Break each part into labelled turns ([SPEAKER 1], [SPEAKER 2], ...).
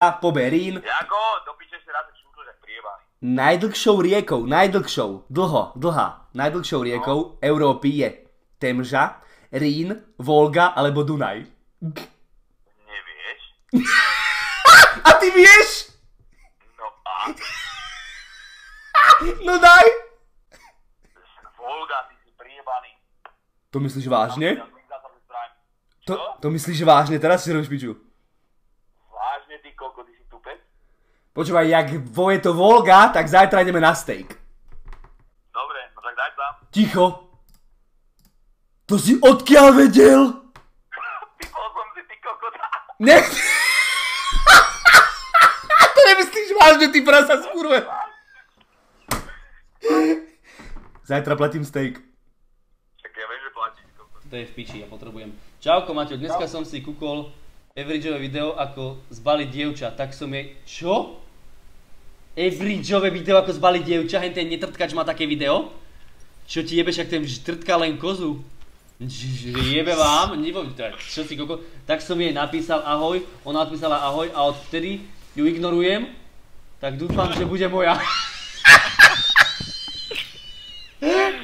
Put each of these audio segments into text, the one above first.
[SPEAKER 1] po Berín.
[SPEAKER 2] Jako, do piče si raz šúkol, že priebaný.
[SPEAKER 1] Najdlhšou riekou, najdlhšou, dlho, dlhá, najdlhšou riekou Európy je Temža, Rín, Volga alebo Dunaj.
[SPEAKER 2] Nevieš?
[SPEAKER 1] A ty vieš?
[SPEAKER 2] No a
[SPEAKER 1] No daj!
[SPEAKER 2] Volga, ty si priebaný.
[SPEAKER 1] To myslíš vážne? To, to myslíš vážne? Teraz si robíš piču.
[SPEAKER 2] Vážne, ty koko, ty si tupec?
[SPEAKER 1] Počúvaj, jak voje to Volga, tak zajtra ideme na steak.
[SPEAKER 2] Dobre, no tak daj tam.
[SPEAKER 1] Ticho. To si odkiaľ vedel?
[SPEAKER 2] Typol som si, ty koko,
[SPEAKER 1] Ne... to nemyslíš vážne, ty prasa skurve. Zajtra platím steak.
[SPEAKER 2] Tak ja viem, že platíš.
[SPEAKER 3] To je v piči, ja potrebujem. Čauko Maťo, dneska som si kúkol Everidgeové video, ako zbaliť dievča, tak som jej... Čo? Everidgeové video, ako zbaliť dievča, hen ten netrtkač má také video? Čo ti jebe, však ten trtka len kozu? Jebe vám, nebo, tak, čo si koko, tak som jej napísal ahoj, ona odpísala ahoj a odtedy ju ignorujem, tak dúfam, že bude moja.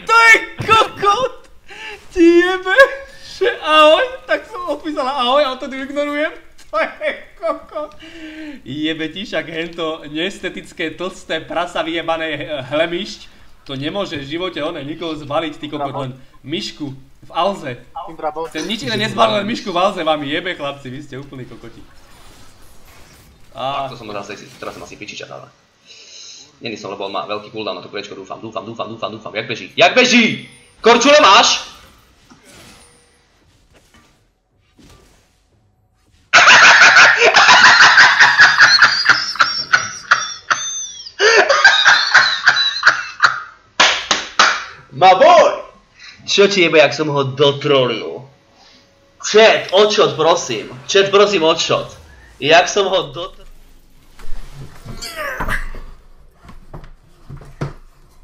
[SPEAKER 3] to je kokot! Ti jebe, že ahoj, tak som odpísala ahoj a odtedy ju ignorujem. To je. Jebe ti však hento neestetické, tlsté, prasa vyjebané eh, hlemišť. To nemôže v živote one nikoho zbaliť, ty kokot, len myšku v Alze. Ten nič iné nezbalil, len myšku v Alze vám jebe, chlapci, vy ste úplný kokoti. A
[SPEAKER 4] To som teraz, asi- teraz som asi pičiča dáva. Není som, lebo on má veľký cooldown na to kolečko, dúfam, dúfam, dúfam, dúfam, dúfam, jak beží, jak beží! Korčule máš? Ma boj! Čo ti jebe, jak som ho dotrolil? Chat, odshot prosím. Chat prosím odshot. Jak som ho dotrolil?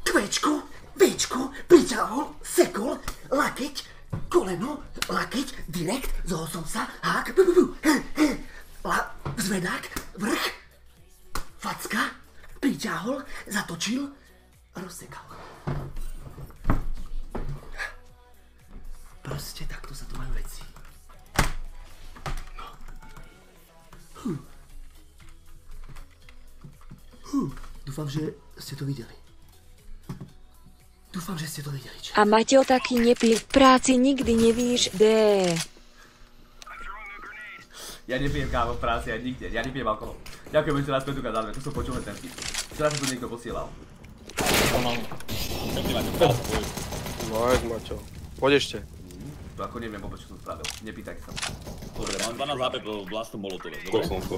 [SPEAKER 5] Kvečko, Bčko, priťahol, sekol, lakeť, koleno, lakeť, direkt, zohol som sa, hák, bu, bu, bu, he, he, la, zvedák, vrch, facka, priťahol, zatočil, rozsekal. Proste takto sa tu majú veci. No. Hm. Hm. Dúfam, že ste to videli. Dúfam, že ste to videli. Čo?
[SPEAKER 6] A Maťo taky nepí v práci, nikdy nevíš, kde.
[SPEAKER 1] Ja nepijem kávu v práci aj nikde, ja nepijem alkohol. Ďakujem ešte raz Petuka za to som počul ten vtip. Včera sa to niekto posielal.
[SPEAKER 7] Nice, Maťo. Poď ešte.
[SPEAKER 1] To ako neviem vôbec, čo som spravil. Nepýtaj sa.
[SPEAKER 8] Dobre, mám 12 HP po vlastnom molotove. Dobre?
[SPEAKER 7] slnko.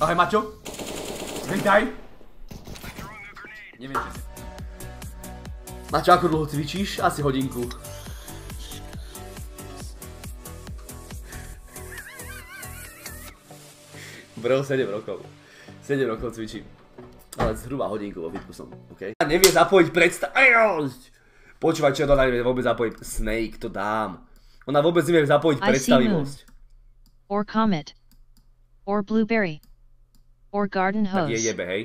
[SPEAKER 1] Ahoj Maťo. Vítaj. Neviem, či si. Maťo, ako dlho cvičíš? Asi hodinku. Bro, 7 rokov. 7 rokov cvičím. Ale zhruba hodinku vo fitku som, OK? A nevie zapojiť predstavivosť. Počúvaj, čo ona nevie vôbec zapojiť. Snake, to dám. Ona vôbec nevie zapojiť
[SPEAKER 9] I
[SPEAKER 1] predstavivosť.
[SPEAKER 9] Or comet. Or blueberry. Or garden
[SPEAKER 1] Tak je
[SPEAKER 9] hose.
[SPEAKER 1] jebe, hej.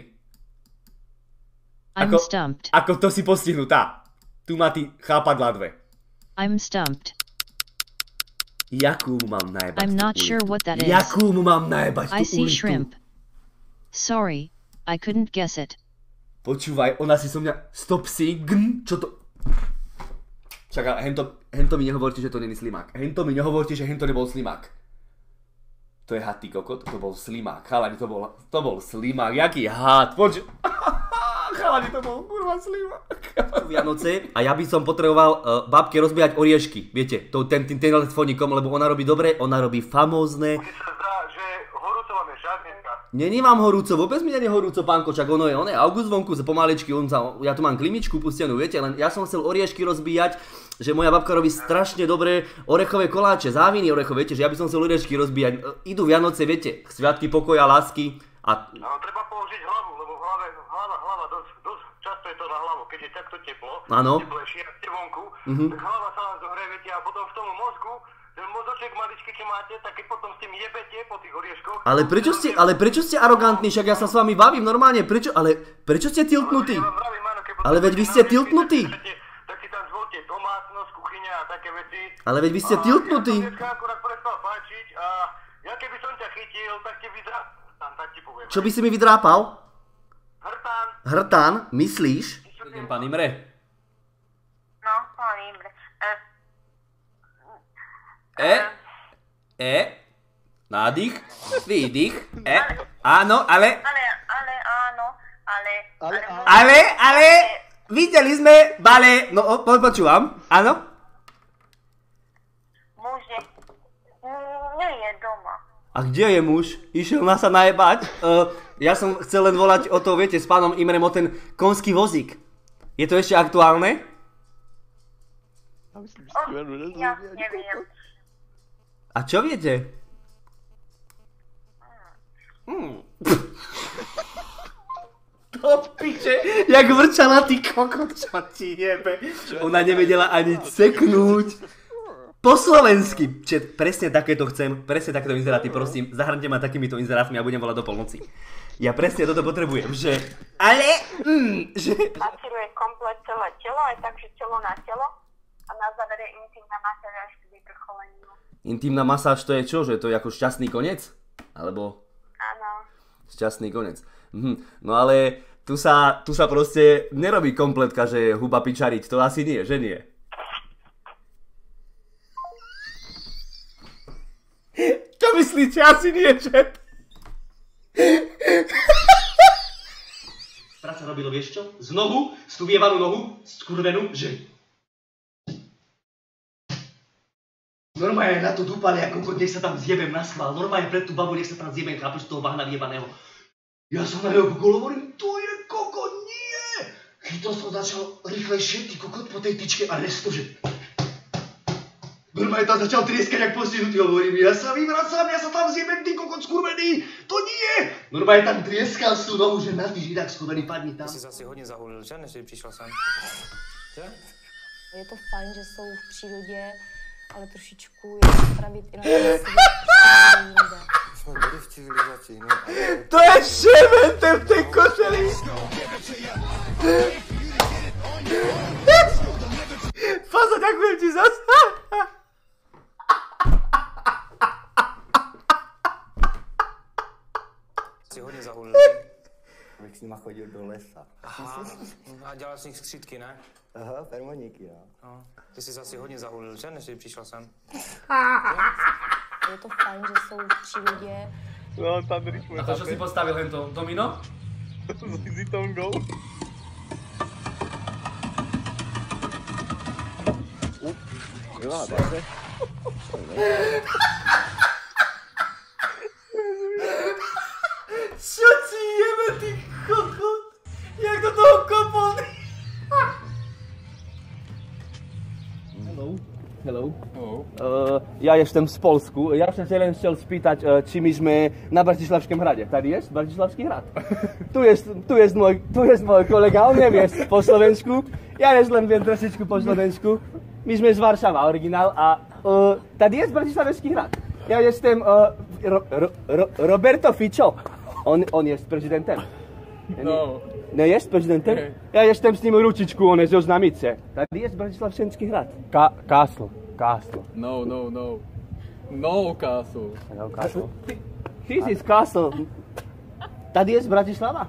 [SPEAKER 9] I'm stumped.
[SPEAKER 1] Ako to si postihnutá. Tu má ty chápadlá dve.
[SPEAKER 9] I'm stumped.
[SPEAKER 1] Jakú mám najebať
[SPEAKER 9] I'm not sure what that is.
[SPEAKER 1] Jakú mu mám najebať
[SPEAKER 9] I see shrimp. Sorry, I couldn't guess it.
[SPEAKER 1] Počúvaj, ona si so mňa... Stop sing, čo to... Čaká, hento, hento mi nehovorte, že to není slimák. Hento mi nehovorte, že hento nebol slimák. To je had, ty kokot, to bol slimák. Chalani, to bol, to bol slimák. Jaký had, poču... Chalani, to bol kurva slimák. Vianoce a ja by som potreboval uh, babke rozbíjať oriešky. Viete, to, ten, ten, ten telefónikom, lebo ona robí dobre, ona robí famózne.
[SPEAKER 2] sa zdá, že horúco vám je však dneska.
[SPEAKER 1] Není vám horúco, vôbec mi není horúco, pánko, čak ono je, ono je august vonku, pomaličky, on sa, ja tu mám klimičku pustenú, viete, len ja som chcel oriešky rozbíjať, že moja babka robí strašne dobré orechové koláče, záviny orechové, viete, že ja by som chcel oriešky rozbíjať. E, Idú Vianoce, viete, sviatky pokoja, lásky a
[SPEAKER 2] Áno, treba použiť hlavu, lebo v hlave, hlava, hlava, dosť, dosť často je to na hlavu, keď je takto teplo,
[SPEAKER 1] Áno.
[SPEAKER 2] teplejšie, vonku,
[SPEAKER 1] Mhm.
[SPEAKER 2] tak hlava sa vám zohrie, viete, a potom v tom mozgu, ten mozoček maličký, čo máte, tak keď potom s tým jebete po tých orieškoch...
[SPEAKER 1] Ale prečo ste, ale prečo ste arogantní, však ja sa s vami bavím normálne, prečo, ale prečo ste tiltnutí? Ale veď vy ste tiltnutí.
[SPEAKER 2] tak si- tam zvolte domácnosť, kuchyňa a také veci.
[SPEAKER 1] Ale veď vy ste tiltnutí.
[SPEAKER 2] Ja som dneska akurát prestal páčiť a ja keby som ťa chytil, tak ti vydrá... Tam, tak ti poviem.
[SPEAKER 1] Čo by si mi vydrápal?
[SPEAKER 2] Hrtán,
[SPEAKER 1] Hrtán, myslíš?
[SPEAKER 3] Idem pán Imre.
[SPEAKER 10] No, pán Imre. E,
[SPEAKER 3] E, nádych, výdych, E, áno, ale,
[SPEAKER 10] ale, ale áno, ale... Ale, ale,
[SPEAKER 1] Ale, ale, videli sme, bale, no po, počúvam, áno?
[SPEAKER 10] Muž je... Nie je doma.
[SPEAKER 1] A kde je muž? Išiel na sa najebať? Uh, ja som chcel len volať o to, viete, s pánom Imrem o ten konský vozík. Je to ešte aktuálne?
[SPEAKER 10] O, ja neviem.
[SPEAKER 1] A čo viete? Hmm. To piče, jak vrčala ty kokot, čo ti jebe. Ona nevedela ani ceknúť. Po slovensky. Čet, presne takéto chcem, presne takéto inzeráty, prosím, zahrňte ma takýmito inzerátmi a budem volať do polnoci. Ja presne toto potrebujem, že... Ale... Mm, že...
[SPEAKER 10] Masíruje komplet celé telo, aj tak, že telo na telo. A na závere intimná masáž až k vyvrcholeniu.
[SPEAKER 1] Intimná masáž to je čo? Že to je ako šťastný koniec? Alebo
[SPEAKER 10] Áno.
[SPEAKER 1] šťastný koniec. Mhm. No ale tu sa, tu sa proste nerobí kompletka, že je huba pičariť. To asi nie, že nie. Čo myslíte? Asi nie, že? Práca robilo, vieš čo? Z nohu, stuvievanú nohu, skurvenú, že... Normálne na to dúpali, ako kokot, nech sa tam zjebem na schvál. Normálne pred tú babu, nech sa tam zjebem, chápeš, toho bahna vyjebaného. Ja som na neho kukol, hovorím, to je kokot, nie! Chytol som začal rýchlejšie, ty kokot, po tej tyčke a resto, že... Normálne tam začal trieskať, jak postihnutý, hovorím, ja sa vyvracam, ja sa tam zjebem, ty kokot skurvený, to nie! Normálne tam trieskal z tú nohu, že na ty židák skurvený, padni tam.
[SPEAKER 11] Jsi zase hodně zahulil, že? Než přišel sem. Že?
[SPEAKER 12] Je to fajn, že jsou v přírodě, ale trošičku je spravit i na.
[SPEAKER 11] Jsme byli v civilizaci, no.
[SPEAKER 1] To je šementem v tej košeli. Faza, ďakujem ti zas.
[SPEAKER 11] Jsi hodně zahulil.
[SPEAKER 13] Bych s nima chodil do lesa.
[SPEAKER 11] Aha, a dělal jsi z nich skřítky, ne?
[SPEAKER 13] Aha, fermoníky, no.
[SPEAKER 11] No. Ty jsi zase hodně zahulil, že? Než jsi přišel sem.
[SPEAKER 12] Je to fajn, že jsou v přírodě,
[SPEAKER 7] No, tam rychle.
[SPEAKER 1] A to, čo si postavil hento domino?
[SPEAKER 7] S Easy Tongou.
[SPEAKER 13] Jo, dobře.
[SPEAKER 1] Ja jestem z Polsku. Ja len chcel spýtať, uh, či my sme na Bratislavském hrade. Tady je Bratislavský hrad. tu je, tu je, môj, tu je môj kolega, on nevie po Slovensku. Ja jest len viem trošičku po Slovensku. My sme z Varšava, originál. A uh, tady je Bratislavský hrad. Ja jestem uh, ro, ro, ro, Roberto Fico. On, on jest prezidentem.
[SPEAKER 7] No.
[SPEAKER 1] Ne jest prezidentem? Ja jestem z ním ručičku, on je zo znamice. Tady je Bratislavský hrad. Ka- castle. Castle.
[SPEAKER 7] No, no, no. No, castle.
[SPEAKER 1] No, castle. This is castle. Tady je Bratislava?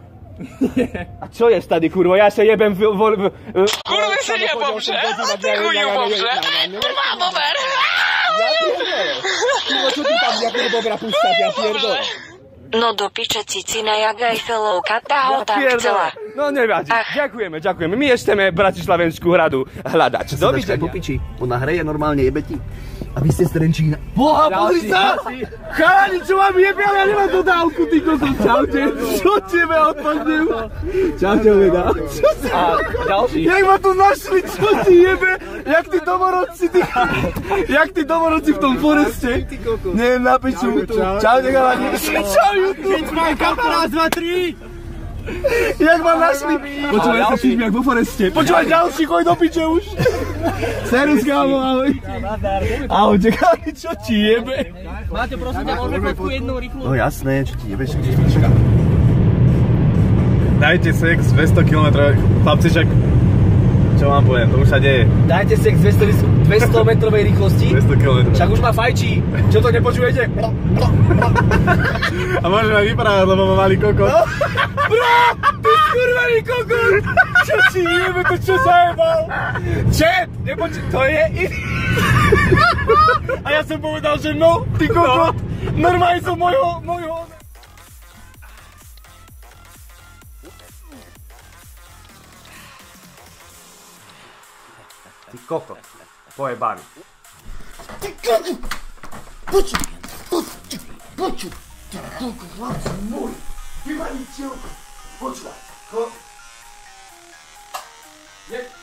[SPEAKER 1] A čo je tady, kurvo? Ja sa jebem v... v, v, v
[SPEAKER 14] Kurvy si jebom, že? A ty chuju že? Má bober!
[SPEAKER 1] Ja pierdolę. Kurvo, čo ty tam nejakého bobra púšťať? Ja pierdolę.
[SPEAKER 6] No do piče cicina jak Eiffelovka, tá ho tam chcela.
[SPEAKER 1] No nevadí. Ďakujeme, ďakujeme. My chceme Bratislavensku hradu hľadať. Dovidenia.
[SPEAKER 5] Popiči, ona hreje normálne jebe ti. A vy ste z Trenčína.
[SPEAKER 1] Boha, pozri sa! Chalani, čo vám jebe, ale ja nemám dodávku, ty kokos. Čaute. Čo tebe odpadnem? Čaute, Veda. Čo sa? A ďalší. Jak ma tu našli, čo ti jebe? Jak tí domorodci, ty... Jak tí domorodci v tom foreste? Nie, na piču. Čaute, chalani. Čau, YouTube.
[SPEAKER 5] Kamera, 2, 3.
[SPEAKER 15] Jak ma našli? Počúvaj, sa cítim jak vo foreste. Počúvaj, ďalší, choď do piče už. Serus, kámo, ahoj. Ahojte, kámo, čo ti jebe?
[SPEAKER 1] Máte prosím ťa, môžeme fotku jednu rýchlu?
[SPEAKER 15] No jasné, čo ti jebe, čo ti.
[SPEAKER 16] Dajte sex 200 km, chlapci však, čo vám poviem, to už sa deje.
[SPEAKER 1] Dajte sex 200, 200 metrovej rýchlosti.
[SPEAKER 16] 200 km.
[SPEAKER 1] Však už ma fajčí. Čo to nepočujete?
[SPEAKER 16] A môžeme vyprávať, lebo má malý kokot.
[SPEAKER 1] No. Bro, ty skurvený kokot! Čo ti jebe, to čo zajebal? Chat, nepočuj, to je. A ja som povedal, že no, ty kokot. Normálne som mojho, mojho...
[SPEAKER 15] Koliko? Koje
[SPEAKER 17] bavi? Poču! Poču! Poču! Ti koko, vlaci moj! Ima ni cijelo! Poču! Ko?
[SPEAKER 1] Jep!